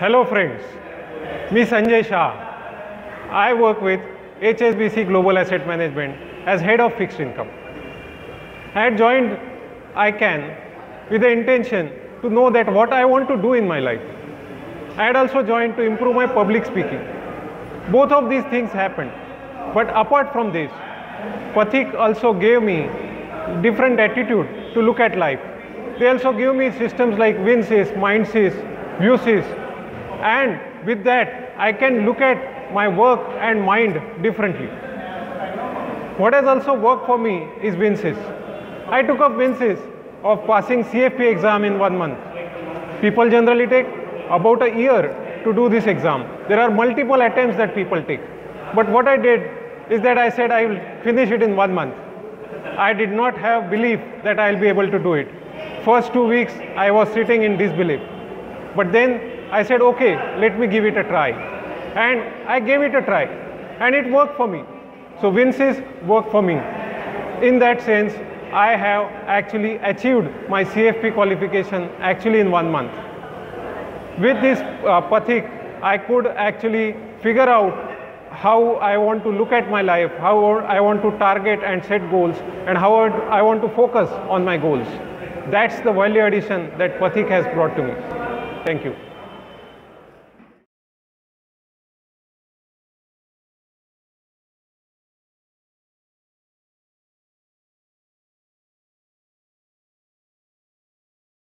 Hello friends, me Sanjay Shah. I work with HSBC Global Asset Management as head of fixed income. I had joined I CAN with the intention to know that what I want to do in my life. I had also joined to improve my public speaking. Both of these things happened. But apart from this, Pathik also gave me different attitude to look at life. They also give me systems like WinSys, MindSys, ViewSys, and with that I can look at my work and mind differently. What has also worked for me is WinSys. I took up WinSys of passing CFP exam in one month. People generally take about a year to do this exam. There are multiple attempts that people take. But what I did is that I said I will finish it in one month. I did not have belief that I will be able to do it. First two weeks I was sitting in disbelief. But then I said, okay, let me give it a try. And I gave it a try. And it worked for me. So WinSys worked for me. In that sense, I have actually achieved my CFP qualification actually in one month. With this uh, Pathik, I could actually figure out how I want to look at my life, how I want to target and set goals, and how I want to focus on my goals. That's the value addition that Pathik has brought to me. Thank you.